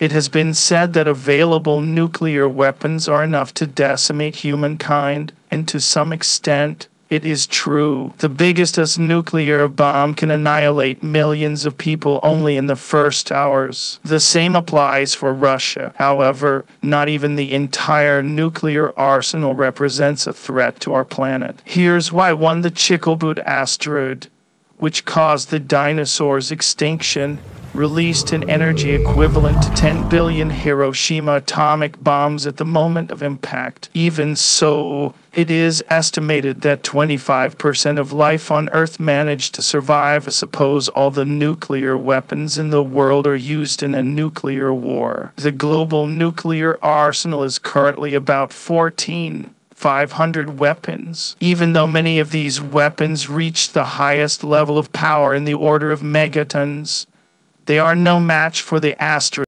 It has been said that available nuclear weapons are enough to decimate humankind, and to some extent, it is true. The biggest nuclear bomb can annihilate millions of people only in the first hours. The same applies for Russia. However, not even the entire nuclear arsenal represents a threat to our planet. Here's why one the Chicxulub asteroid, which caused the dinosaurs' extinction, released an energy equivalent to 10 billion Hiroshima atomic bombs at the moment of impact. Even so, it is estimated that 25% of life on Earth managed to survive. Suppose all the nuclear weapons in the world are used in a nuclear war. The global nuclear arsenal is currently about 14. 500 weapons, even though many of these weapons reach the highest level of power in the order of megatons. They are no match for the asteroid.